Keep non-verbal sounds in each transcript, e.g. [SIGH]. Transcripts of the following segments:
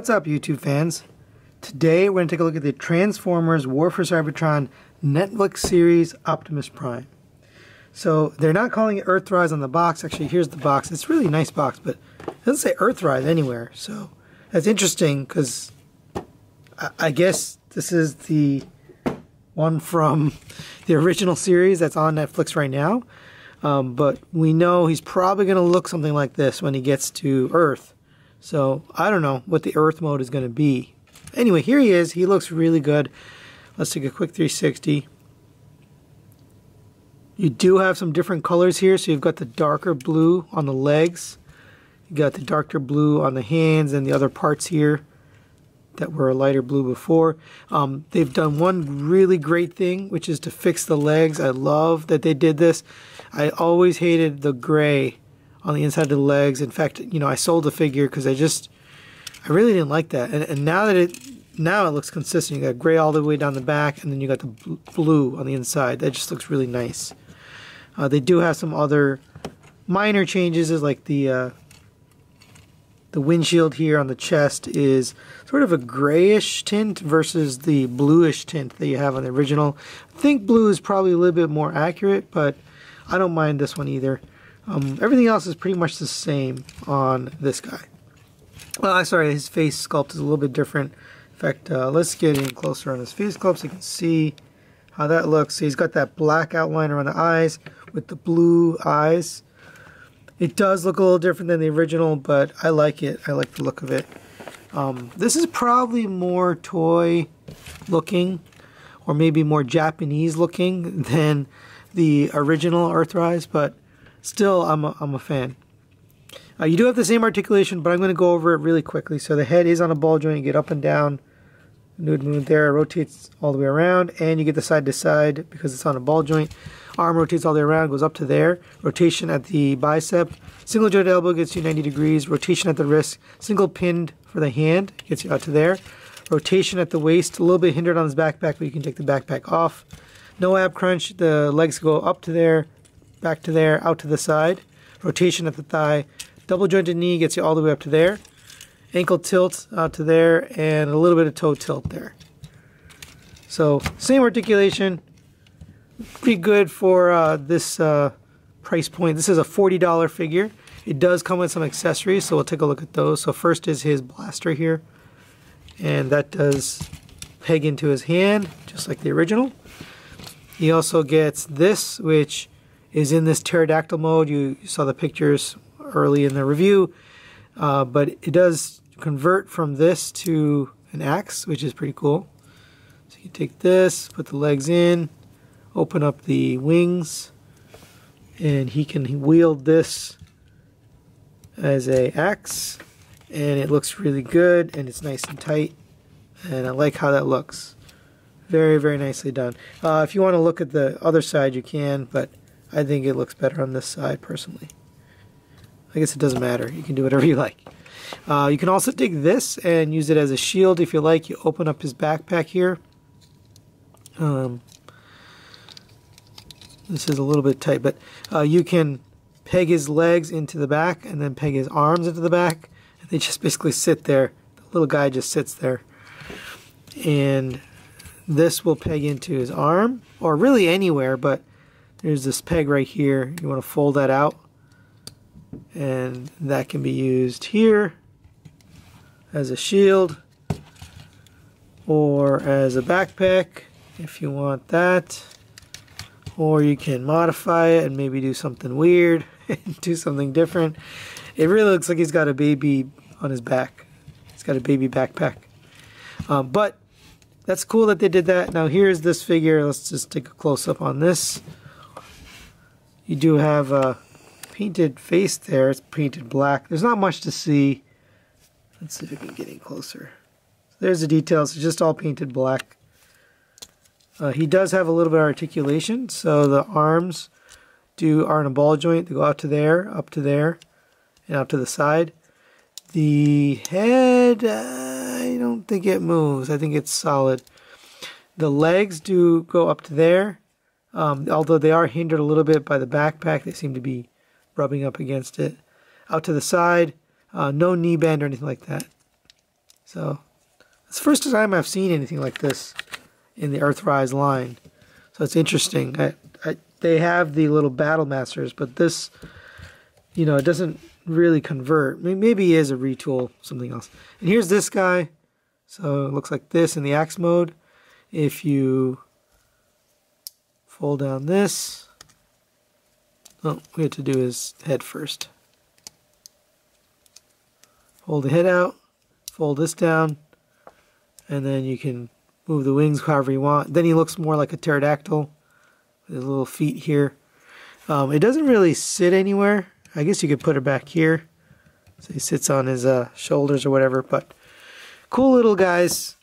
What's up, YouTube fans? Today we're going to take a look at the Transformers War for Cybertron Netflix series Optimus Prime. So they're not calling it Earthrise on the box. Actually, here's the box. It's a really nice box, but it doesn't say Earthrise anywhere. So that's interesting because I, I guess this is the one from [LAUGHS] the original series that's on Netflix right now. Um, but we know he's probably going to look something like this when he gets to Earth. So I don't know what the Earth mode is going to be. Anyway, here he is. He looks really good. Let's take a quick 360. You do have some different colors here. So you've got the darker blue on the legs. You got the darker blue on the hands and the other parts here that were a lighter blue before. Um, they've done one really great thing, which is to fix the legs. I love that they did this. I always hated the gray on the inside of the legs. In fact, you know, I sold the figure because I just, I really didn't like that. And, and, now that it, now it looks consistent. You got gray all the way down the back, and then you got the blue on the inside. That just looks really nice. Uh, they do have some other minor changes, like the uh, the windshield here on the chest is sort of a grayish tint versus the bluish tint that you have on the original. I think blue is probably a little bit more accurate, but I don't mind this one either. Um, everything else is pretty much the same on this guy. Well, I'm sorry, his face sculpt is a little bit different. In fact, uh, let's get in closer on his face sculpt so you can see how that looks. So he's got that black outline around the eyes with the blue eyes. It does look a little different than the original, but I like it. I like the look of it. Um, this is probably more toy looking or maybe more Japanese looking [LAUGHS] than the original Earthrise, but still, I'm a, I'm a fan. Uh, you do have the same articulation, but I'm going to go over it really quickly. So the head is on a ball joint. You get up and down. Nude movement there. It rotates all the way around. And you get the side to side because it's on a ball joint. Arm rotates all the way around. Goes up to there. Rotation at the bicep. Single joint elbow gets you 90 degrees. Rotation at the wrist. Single pinned for the hand. Gets you out to there. Rotation at the waist. A little bit hindered on his backpack, but you can take the backpack off. No ab crunch. The legs go up to there, back to there, out to the side. Rotation at the thigh. Double jointed knee gets you all the way up to there. Ankle tilt out to there, and a little bit of toe tilt there. So same articulation. Pretty good for uh, this uh, price point. This is a $40 figure. It does come with some accessories, so we'll take a look at those. So first is his blaster here, and that does peg into his hand, just like the original. He also gets this, which is in this pterodactyl mode. You saw the pictures early in the review, uh, but it does convert from this to an axe, which is pretty cool. So you take this, put the legs in, open up the wings, and he can wield this as a axe, and it looks really good, and it's nice and tight, and I like how that looks. Very, very nicely done. Uh, if you want to look at the other side, you can, but I think it looks better on this side personally. I guess it doesn't matter. You can do whatever you like. Uh, you can also take this and use it as a shield if you like. You open up his backpack here. Um, this is a little bit tight, but uh, you can peg his legs into the back and then peg his arms into the back. And they just basically sit there. The little guy just sits there. And this will peg into his arm, or really anywhere, but there's this peg right here. You want to fold that out, and that can be used here as a shield or as a backpack if you want that. Or you can modify it and maybe do something weird and [LAUGHS] do something different. It really looks like he's got a baby on his back. He's got a baby backpack. Um, but that's cool that they did that. Now here's this figure. Let's just take a close-up on this. You do have a painted face there. It's painted black. There's not much to see. Let's see if we can get in closer. There's the details. It's just all painted black. Uh, he does have a little bit of articulation. So the arms do are in a ball joint. They go out to there, up to there, and out to the side. The head... Uh, I don't think it moves. I think it's solid. The legs do go up to there, um, although they are hindered a little bit by the backpack. They seem to be rubbing up against it. Out to the side, uh, no knee bend or anything like that. So it's the first time I've seen anything like this in the Earthrise line. So it's interesting. I, I, they have the little Battle Masters, but this, you know, it doesn't really convert. Maybe he is a retool, something else. And here's this guy. So it looks like this in the axe mode. If you fold down this, oh, we have to do his head first. Fold the head out, fold this down, and then you can move the wings however you want. Then he looks more like a pterodactyl with his little feet here. Um, it doesn't really sit anywhere. I guess you could put it back here. So he sits on his uh, shoulders or whatever, but cool little guys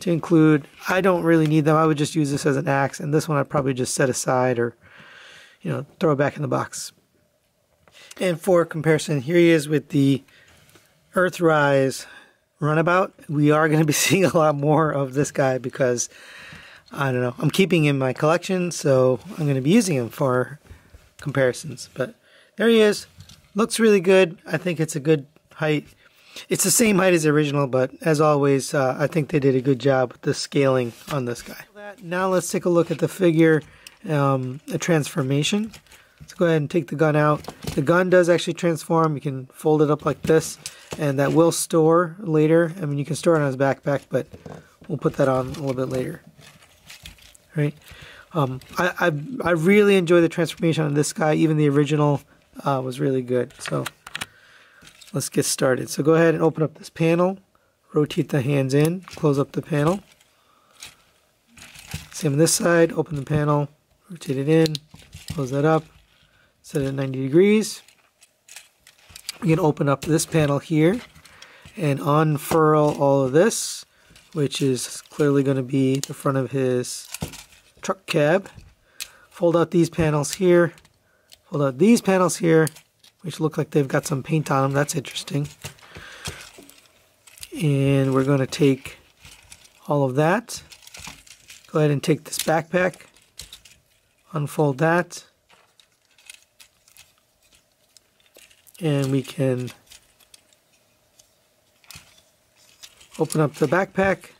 to include. I don't really need them. I would just use this as an axe, and this one I'd probably just set aside or, you know, throw back in the box. And for comparison, here he is with the Earthrise runabout. We are going to be [LAUGHS] seeing a lot more of this guy because, I don't know, I'm keeping him in my collection, so I'm going to be using him for comparisons. But there he is. Looks really good. I think it's a good height. It's the same height as the original, but as always, uh, I think they did a good job with the scaling on this guy. Now let's take a look at the figure, um, a transformation. Let's go ahead and take the gun out. The gun does actually transform. You can fold it up like this, and that will store later. I mean, you can store it on his backpack, but we'll put that on a little bit later. Right? Um, I, I, I really enjoy the transformation on this guy. Even the original uh, was really good. So let's get started. So go ahead and open up this panel. Rotate the hands in. Close up the panel. Same on this side. Open the panel. Rotate it in. Close that up set it at 90 degrees. We can open up this panel here and unfurl all of this, which is clearly going to be the front of his truck cab. Fold out these panels here. Fold out these panels here, which look like they've got some paint on them. That's interesting. And we're going to take all of that. Go ahead and take this backpack. Unfold that. and we can open up the backpack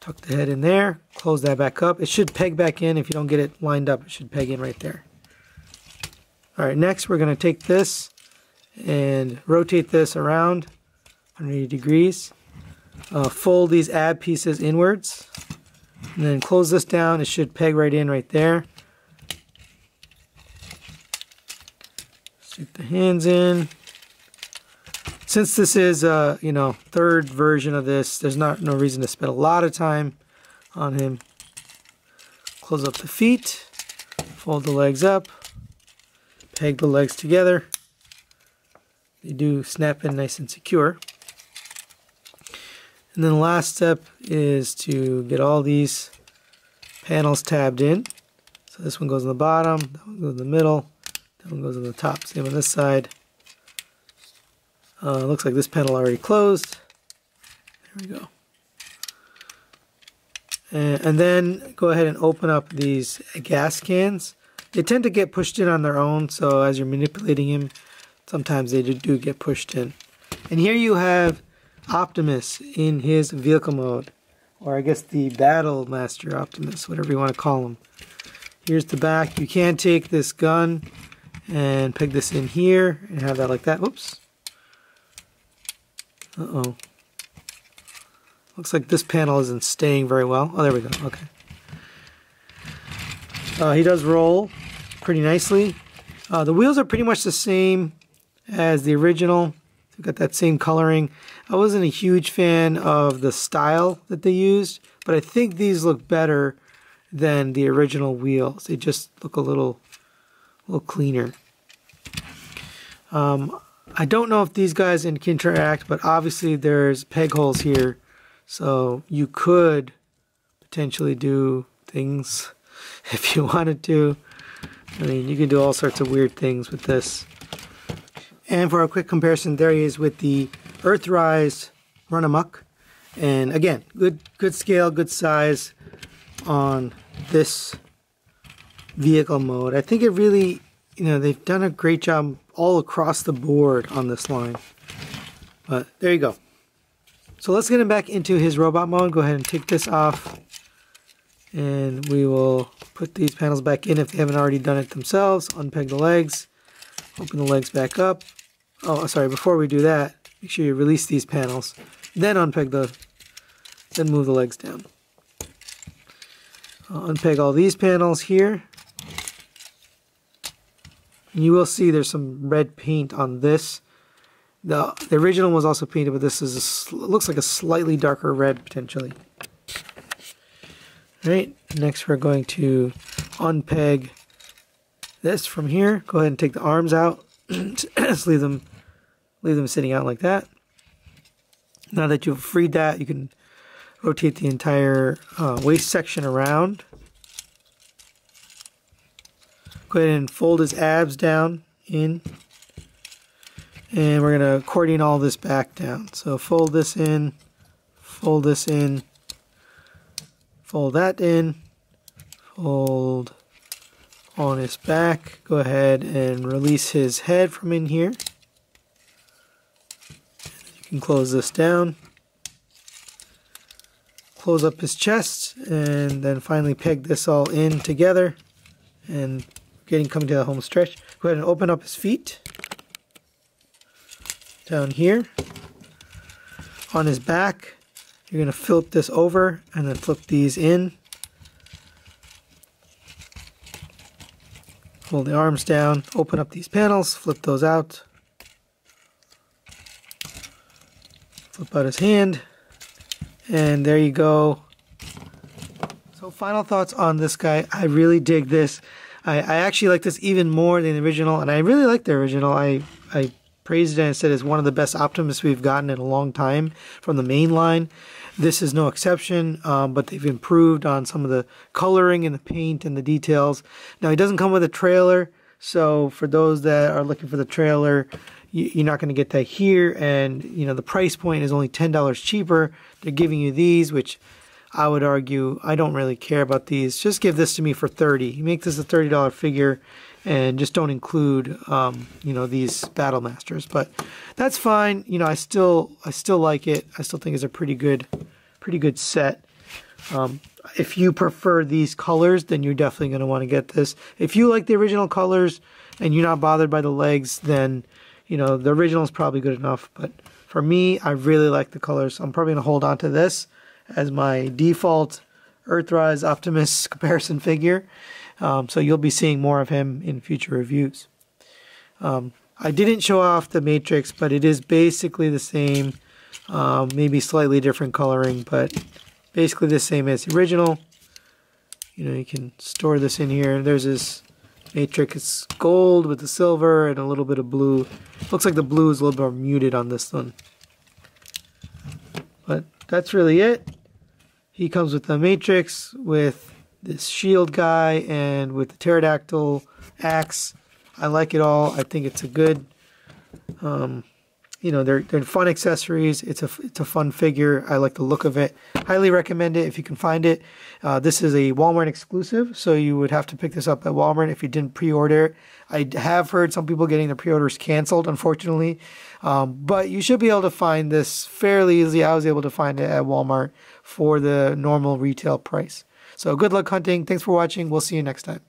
tuck the head in there close that back up it should peg back in if you don't get it lined up it should peg in right there alright next we're going to take this and rotate this around 180 degrees uh, fold these ab pieces inwards and then close this down it should peg right in right there Stick the hands in. Since this is a, you know, third version of this, there's not no reason to spend a lot of time on him. Close up the feet, fold the legs up, peg the legs together. They do snap in nice and secure. And then the last step is to get all these panels tabbed in. So this one goes on the bottom, that one goes in the middle, that one goes on the top. Same on this side. Uh, looks like this panel already closed. There we go. And, and then go ahead and open up these gas cans. They tend to get pushed in on their own, so as you're manipulating them, sometimes they do get pushed in. And here you have Optimus in his vehicle mode, or I guess the Battle Master Optimus, whatever you want to call him. Here's the back. You can take this gun and peg this in here and have that like that. Oops. Uh-oh. Looks like this panel isn't staying very well. Oh, there we go. Okay. Uh, he does roll pretty nicely. Uh, the wheels are pretty much the same as the original. They've got that same coloring. I wasn't a huge fan of the style that they used, but I think these look better than the original wheels. They just look a little a little cleaner. Um, I don't know if these guys interact, but obviously there's peg holes here, so you could potentially do things [LAUGHS] if you wanted to. I mean, you can do all sorts of weird things with this. And for a quick comparison, there he is with the Earthrise Runamuck. And again, good good scale, good size on this vehicle mode. I think it really, you know, they've done a great job all across the board on this line. But there you go. So let's get him back into his robot mode. Go ahead and take this off. And we will put these panels back in if they haven't already done it themselves. Unpeg the legs. Open the legs back up. Oh, sorry, before we do that, make sure you release these panels. Then unpeg the, then move the legs down. I'll unpeg all these panels here. And you will see there's some red paint on this. The, the original was also painted, but this is a, looks like a slightly darker red potentially. All right, next we're going to unpeg this from here. Go ahead and take the arms out. Just [CLEARS THROAT] leave them, leave them sitting out like that. Now that you've freed that, you can rotate the entire uh, waist section around. Go ahead and fold his abs down in. And we're going to accordion all this back down. So fold this in, fold this in, fold that in, fold on his back. Go ahead and release his head from in here. You can close this down. Close up his chest and then finally peg this all in together and getting coming to the home stretch. Go ahead and open up his feet down here. On his back, you're going to flip this over and then flip these in. Hold the arms down, open up these panels, flip those out. Flip out his hand. And there you go. So final thoughts on this guy. I really dig this. I, I actually like this even more than the original, and I really like the original. I I praised it and said it's one of the best Optimus we've gotten in a long time from the main line. This is no exception, um, but they've improved on some of the coloring and the paint and the details. Now, it doesn't come with a trailer, so for those that are looking for the trailer, you're not going to get that here. And, you know, the price point is only $10 cheaper. They're giving you these, which I would argue I don't really care about these. Just give this to me for 30. You make this a $30 figure and just don't include um, you know these battle masters. But that's fine. You know I still I still like it. I still think it's a pretty good pretty good set. Um, if you prefer these colors then you're definitely going to want to get this. If you like the original colors and you're not bothered by the legs then you know the original is probably good enough. But for me I really like the colors. I'm probably going to hold on to this as my default Earthrise Optimus [LAUGHS] comparison figure. Um, so you'll be seeing more of him in future reviews. Um, I didn't show off the Matrix, but it is basically the same, um, maybe slightly different coloring, but basically the same as the original. You know, you can store this in here. There's this Matrix. It's gold with the silver and a little bit of blue. Looks like the blue is a little more muted on this one. But that's really it. He comes with the Matrix, with this shield guy, and with the pterodactyl axe. I like it all. I think it's a good, um, you know, they're they're fun accessories. It's a it's a fun figure. I like the look of it. Highly recommend it if you can find it. Uh, this is a Walmart exclusive, so you would have to pick this up at Walmart if you didn't pre-order. I have heard some people getting their pre-orders canceled, unfortunately, um, but you should be able to find this fairly easily. I was able to find it at Walmart for the normal retail price. So good luck hunting. Thanks for watching. We'll see you next time.